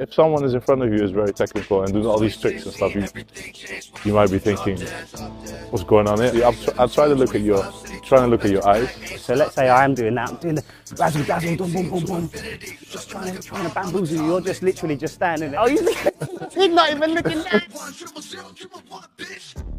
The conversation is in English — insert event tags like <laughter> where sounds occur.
if someone is in front of you is very technical and doing all these tricks and stuff, you, you might be thinking, what's going on here? I'm, tr- I'm trying to look at your, trying to look at your eyes. So let's say I am doing that. I'm doing the razzle dazzle, boom, boom, boom, boom. Just trying to, trying to bamboozle you. You're just literally just standing there. Oh, he's, <laughs> he's not even looking <laughs> down. <laughs>